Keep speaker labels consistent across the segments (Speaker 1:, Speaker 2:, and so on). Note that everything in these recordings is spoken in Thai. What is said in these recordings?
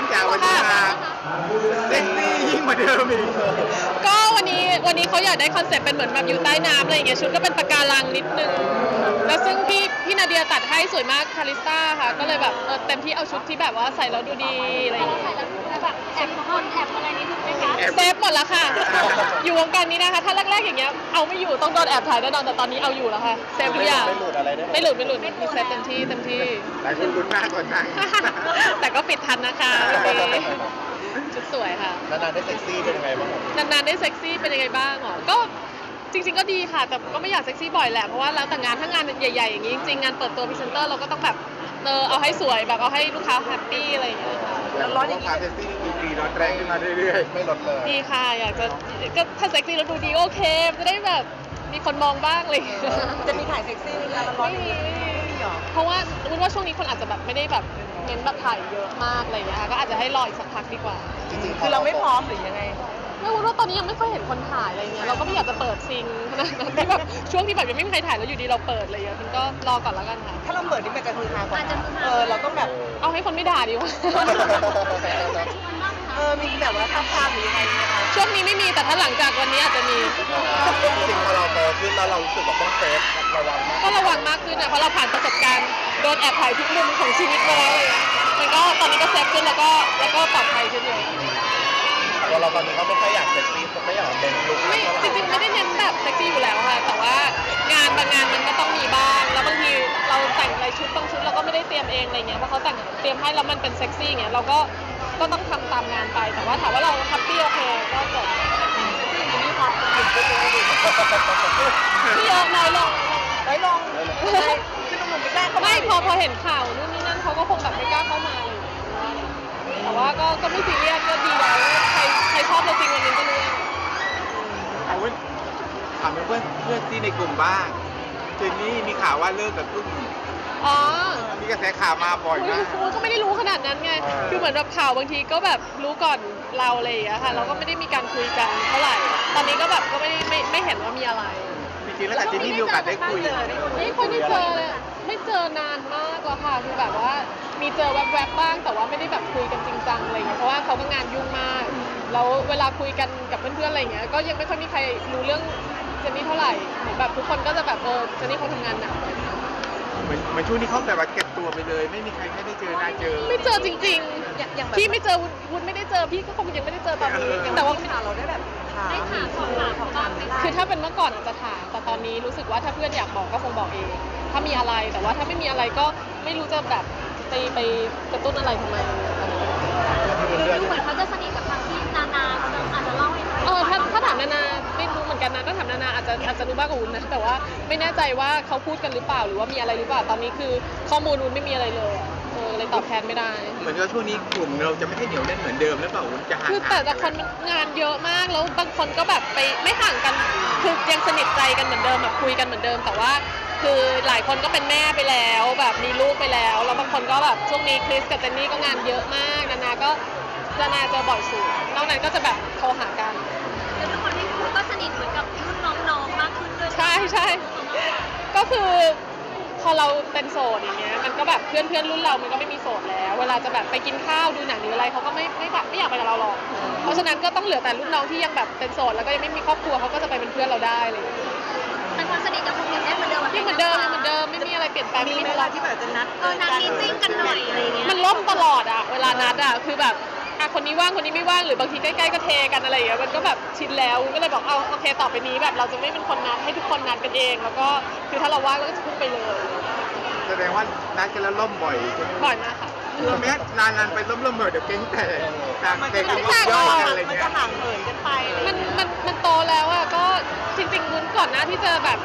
Speaker 1: นจากวันนี้มาเซ็กซี่ยิ่ งกว่าเดิมอีก
Speaker 2: ก็วันนี้วันนี้เขาอยากได้ concept เป็นเหมือนแบบอยู่ใต้น้ำอะไรอย่างเงี้ยชุดก็เป็นปะการังนิดนึง แล้วซึ่งพี่พี่นาเดียตัดให้สวยมากคาริสตาค่ะ ก็เลยแบบเออเต็มที่เอาชุดที่แบบว่าใส่แล้วดูดีอะไรอย่างเงี้ย
Speaker 3: แบบแอบคนแอบอะไรนิดนึงไหมคะ
Speaker 2: safe หมดแล้วค่ะ อยู่วงการนี้นะคะ ถ้าแรกๆอย่างเงี้ยเอาไม่อยู่ต้องโดนแอบถ่ายแน่นอนแต่ตอนนี้เอาอยู่แล้วค่ะ safe ทุกอย่าง
Speaker 4: ไม่หลุดอะไรได้
Speaker 2: ไม่หลุดไม่หลุดมี safe เต็มที่เต็มที่
Speaker 1: หลายคนลุ้นมากกว่านั้น
Speaker 2: แต่ก็ปิดทันนะคะวันนี้ ชุดสวยค่ะ
Speaker 4: นานๆได้เซ็กซี่เป็นยังไงบ้างครับ
Speaker 2: นานๆได้เซ็กซี่เป็นยังไงบ้างหรอ ก็จริง ๆ ก็ดีค่ะ แต่ก็ไม่อยากเซ็กซี่บ่อยแหละ เพราะว่าแล้วแต่งานถ้างานใหญ่ๆอย่างนี้จริงๆงานเปิดตัวพรีเซนเตอร์เราก็ต้องแบบเออเอาให้สวยแบบเอาให้ลูกค้า happy อะไรอย่างเงี้ยค่ะ
Speaker 1: แล้วร้อนอย่างนี้ความเซ็กซี่ดีกรีร้อนแรงขึ้นมาเรื่อย
Speaker 4: ไม่ลดเลย
Speaker 2: ดีค่ะ อยากจะก็ถ้าเซ็กซี่แล้วดูดีก็โอเค จะได้แบบมีคนมองบ้างอะไรอย่างเงี้ย
Speaker 3: จะมีถ่ายเซ็กซี่เวลาร้อน
Speaker 2: ไม่มี เพราะว่าวุ้นว่าช่วงนี้คนอาจจะแบบไม่ได้แบบเน้นแบบถ่ายเยอะมากอะไรอย่างเงี้ยค่ะก็อาจจะให้รออีกสักพักดีกว่า
Speaker 4: จริงๆ
Speaker 3: คือเราไม่พร้อมหรือยังไง
Speaker 2: ไม่รู้ว่าตอนนี้ยังไม่ค่อยเห็นคนถ่ายอะไรเงี้ยเราก็ไม่อยากจะเปิดซิงขนาดนั้นที่แบบช่วงที่แบบยังไม่มีใครถ่ายแล้วอยู่ดีเราเปิดอะไรเงี้ยมันก็รอก่อนแล้วกันค่ะ
Speaker 3: ถ้าเราเปิดนี่มันจะคือฮากว่าเออเราต้องแบบ
Speaker 2: เอาให้คนไม่ด่าดีกว่า
Speaker 3: เออ มีแบบว่าภาพๆหรือยังไงไหมคะ
Speaker 2: ช่วงนี้ไม่มีแต่ถ้าหลังจากวันนี้อาจจะมี
Speaker 4: จริงๆพอเราโตขึ้นแล้วเรารู้สึกแบบต้อง safe ระวังมาก
Speaker 2: ก็ระวังมากขึ้นนะเพราะเราผ่านประสบการณ์โดนแอบถ่ายทุกมุมของชีวิตมาแล้วเลยมันก็ตอนนี้ก็ safe ขึ้นแล้วก็แล้วก็ปลอดภัยขึ้นเยอะ
Speaker 4: ตัวเราตอนนี้ก็ไม่ค่อยอยากเซ็กซี่ไม่อยากเป็น look
Speaker 2: ไม่จริงๆไม่ได้เน้นแบบเซ็กซี่อยู่แล้วค่ะแต่ว่างานบางงานมันก็ต้องมีบ้างแล้วบางทีเราแต่งอะไรชุดบางชุดเราก็ไม่ได้เตรียมเองอะไรเงี้ยเพราะเขาแต่งเตรียมให้แล้วมันเป็นเซ็กซี่เงี้ยเราก็ ก็ต้องทำตามงานไป แต่ว่าถามว่าเรา happy โอเคก็จบ
Speaker 3: มีความสุขก็เลย
Speaker 2: ไม่เยอะน้อยลง
Speaker 3: น้อยลงคือหนุ่มๆไม่กล้าเข้า
Speaker 2: ไม่พอพอเห็นข่าวนู่นนี่นั่นเขาก็คงแบบไม่กล้าเข้ามาเลยแต่ว่าก็ก็ไม่ซีเรียสก็ดีแล้วใครใครชอบเราจริงวันนี้ก็รู้เอง
Speaker 1: ๆเอาเว้ยถามเพื่อนเพื่อนที่ในกลุ่มบ้างเจนนี่มีข่าวว่าเลิกกับกุ้ง
Speaker 2: อ๋อ
Speaker 1: มี กระแสข่าวมาบ่อย
Speaker 2: อุ๊ย
Speaker 1: มาก
Speaker 2: อุ๊ยก็ไม่ได้รู้ขนาดนั้นไง คือเหมือนแบบข่าวบางทีก็แบบรู้ก่อนเราอะไรอย่างเงี้ยค่ะ เราก็ไม่ได้มีการคุยกันเท่าไหร่ ตอนนี้ก็แบบก็ไม่ได้ไม่ไม่เห็นว่ามีอะไร
Speaker 1: จริงๆแล้วกับเจนนี่มีโอกาสได้คุย
Speaker 2: ไม่ค่อยได้เจอเลยไม่เจอนานมากแล้วค่ะ คือแบบว่ามีเจอแวบๆบ้าง แต่ว่าไม่ได้แบบคุยกันจริงจังอะไรอย่างเงี้ย เพราะว่าเขาก็งานยุ่งมาก แล้วเวลาคุยกันกับเพื่อนๆอะไรอย่างเงี้ย ก็ยังไม่ค่อยมีใครรู้เรื่องเจนนี่เท่าไหร่เหมือนแบบทุกคนก็จะแบบเออเจนนี่เขาทำงานหนัก
Speaker 1: เหมือนเหมือนช่วงนี้เขาแบบว่าเก็บตัวไปเลย ไม่มีใครให้ได้เจอหน้าเจอ
Speaker 2: ไม่เจอจริง
Speaker 3: อย่างอย่าง
Speaker 2: ๆ
Speaker 3: แบบ
Speaker 2: พี่ไม่เจอวุ้นวุ้นไม่ได้เจอพี่ก็คงยังไม่ได้เจอตอนนี้
Speaker 1: เออ
Speaker 2: แต่ว่า
Speaker 3: ข่าวเราได้แบบถามได้ถามสอบถามของมัน
Speaker 2: คือถ้าเป็นเมื่อก่อนอาจจะถามแต่ตอนนี้รู้สึกว่าถ้าเพื่อนอยากบอกก็คงบอกเอง ถ้ามีอะไรแต่ว่าถ้าไม่มีอะไรก็ไม่รู้จะแบบไปไปกระตุ้นอะไรทำไมตอนนี้
Speaker 3: ดูเหมือนเขาจะสนิทกับทางที่นานาเขาจะอาจจะเล่าให้
Speaker 2: เออถ้าถ้าถามนานา จจะอาจจะรู้มากกว่าวุ้นนะแต่ว่าไม่แน่ใจว่าเขาพูดกันหรือเปล่าหรือว่ามีอะไรหรือเปล่าตอนนี้คือข้อมูลวุ้นไม่มีอะไรเลยอะเออเลยตอบแทนไม่ได้
Speaker 1: เหมือนกับช่วงนี้กลุ่มเราจะไม่ให้เหนียวแน่นเหมือนเดิมแล้วเปล่าวุ้นจะห่าง
Speaker 2: คือแต่ละคนงานเยอะมากแล้วบางคนก็แบบไปไม่ห่างกันคือยังสนิทใจกันเหมือนเดิมแบบคุยกันเหมือนเดิม แต่ว่า คือหลายคนก็เป็นแม่ไปแล้ว แบบมีลูกไปแล้วแล้วบางคนก็แบบช่วงนี้คริสกับเจนนี่ก็งานเยอะมากนานาก็นานาเจอบ่อยสุดนอกนั้นก็จะแบบโทรหากัน
Speaker 3: แล้วทุกคนที่พูดก็สนิทเหมือนกับรุ่น
Speaker 2: ใช่ใช่ก็คือพอเราเป็นโสดอย่างเงี้ยมันก็แบบเพื่อนเพื่อนรุ่นเรามันก็ไม่มีโสดแล้ว เวลาจะแบบไปกินข้าวดูหนังหรืออะไรเขาก็ไม่ไม่แบบไม่อยากไปกับเราหรอกเพราะฉะนั้นก็ต้องเหลือแต่รุ่นน้องที่ยังแบบเป็นโสดแล้วก็ยังไม่มีครอบครัวเขาก็จะไปเป็นเพื่อนเราได้อะไรอย่างเลย
Speaker 3: แต่ความสนิทยังคงยังได้เหมือนเดิม
Speaker 2: ยังเหมือนเดิมยังเหมือนเดิมไม่มีอะไรเปลี่ยนแปลง
Speaker 3: มี
Speaker 2: ไม่มี
Speaker 3: เว
Speaker 2: อะไร
Speaker 3: ลาที่แบบจะนัดเออนัดมีติ้งกันหน่อยอะไรเงี้ย
Speaker 2: มันล่มตลอดอะเวลานัดอะคือแบบ อะคนนี้ว่างคนนี้ไม่ว่างหรือบางทีใกล้ๆก็เทกันอะไรอย่างเงี้ยมันก็แบบชินแล้วก็เลยบอกเอาโอเคต่อไปนี้แบบเราจะไม่เป็นคนนัดให้ทุกคนนัดกันเอง แล้วก็คือถ้าเราว่างเราก็จะพุ่งไปเลย
Speaker 1: แสดงว่านัดกันแล้วล่มบ่อยใช่ไหม
Speaker 2: บ่อยมากค่ะ
Speaker 1: คือแม้นานๆไปล่มๆบ่อยเดี๋ยวเก่งแต่ต่าง
Speaker 3: มัน
Speaker 1: เก่
Speaker 3: จะ
Speaker 1: ง
Speaker 3: แบบ
Speaker 1: ก็
Speaker 3: ห่าง
Speaker 1: ย่อย
Speaker 3: เหิ
Speaker 1: กัน
Speaker 3: น
Speaker 1: อะไร
Speaker 3: มัน
Speaker 1: เงี้
Speaker 3: จะ
Speaker 1: ย
Speaker 3: ห่างเหินกันไป
Speaker 2: มันมันมันโตแล้วอะก็จริงๆวุ้นก่อนหน้าที่จะแบบ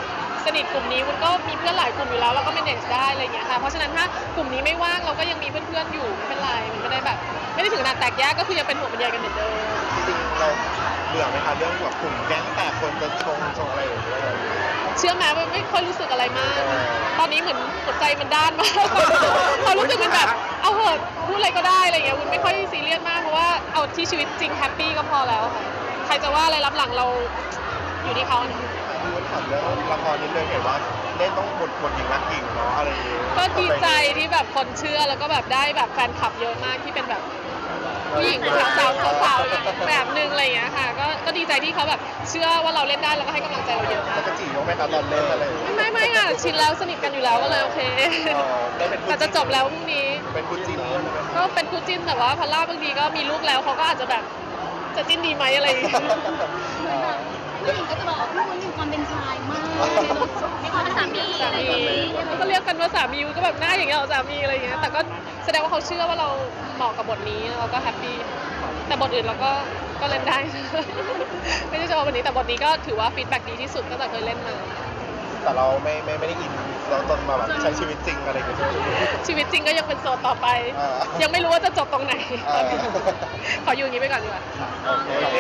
Speaker 2: สนิทกลุ่มนี้วุ้นก็มีเพื่อนหลายกลุ่มอยู่แล้วเราก็ manage ได้อะไรอย่างเงี้ยค่ะเพราะฉะนั้นถ้ากลุ่มนี้ไม่ว่างเราก็ยังมีเพื่อนๆอยู่ไม่เป็นไรมันไม่ได้แบบ ไม่ได้ถึงขนาดแตกแยกก็คือยังเป็นหัวเป็นใยกันเหมือนเดิม
Speaker 4: จริงๆเราเบื่อไหมคะเรื่องแบบกลุ่มแก๊งแต่คนจะชงชงอะไรอย่างเงี้ย
Speaker 2: เชื่อไหมว่าไม่ค่อยรู้สึกอะไรมาก ตอนนี้เหมือนหัวใจมันด้านมากความรู้สึกมันแบบเอาเหอะพูดอะไรก็ได้อะไรอย่างเงี้ยวุ้นไม่ค่อยซีเรียสมากเพราะว่าเอาที่ชีวิตจริงแฮปปี้ก็พอแล้วค่ะใครจะว่าอะไรรับหลังเราอยู่ที่เขานะ
Speaker 4: คือวันถามเรื่องละครนิดนึงเห็นว่าเล่นต้องบทบทหญิงรักหญิงเนาะอะไรอย่างเงี้ย
Speaker 2: ก็ดีใจที่แบบคนเชื่อแล้วก็แบบได้แบบแฟนคลับเยอะมากที่เป็นแบบผู้หญิงสาวสาวสาวๆอีกแบบนึงอะไรอย่างเงี้ยค่ะก็ก็ดีใจที่เขาแบบเชื่อว่าเราเล่นได้แล้วก็ให้กำลังใจเราเยอะมา
Speaker 4: แล้
Speaker 2: ก
Speaker 4: วก็จีบเขาไหมคะตอนเล่นอะไรอย่างเงี้ย
Speaker 2: ไม่ไม่ค่ะชินแล้วสนิทกันอยู่แล้วก็เลยโอเค
Speaker 4: เออได้เป็นคู่
Speaker 2: แต่จะจบแล้วพรุ่งนี้
Speaker 4: เป็นคู่จิ้นด้วยไหม
Speaker 2: ก็เป็นคู่จิ้นแต่ว่าพอลล่าบางทีก็มีลูกแล้วเขาก็อาจจะแบบจะจิ้นดีไหมอะไรอย่างเงี้ย
Speaker 3: ผู้หญิงก็จะบอกว่าพี่วุ้นมีความเป็นชายมากมีความเป็นสามี
Speaker 2: สา
Speaker 3: อะไร
Speaker 2: มี
Speaker 3: แบบนี้
Speaker 2: เขาก็เรียกกันว่าสามีก็แบบหน้าอย่างเงี้ยเหรอสามีอะไรอย่างเงี้ยแต่ก็แสดงว่าเขาเชื่อว่าเราเหมาะกับบทนี้เราก็ happy แต่บทอื่นเราก็ก็เล่นได้ ไม่ใช่เฉพาะบทนี้แต่บทนี้ก็ถือว่า feedback ดีที่สุดตั้งแต่เคยเล่นมา
Speaker 4: แต่เราไม่ไม่ไม่ได้อินเราจนมาแบบใช้ชีวิตจริงอะไรอย่างเงี้ยใช่ไหม
Speaker 2: ชีวิตจริงก็ยังเป็นโสดต่อไป
Speaker 4: อ่ายั
Speaker 2: ยังไม่รู้ว่าจะจบตรงไหน
Speaker 4: อ่า
Speaker 2: ขออยู่อย่างนี้ไปก่อนดีกว่า
Speaker 4: โอเค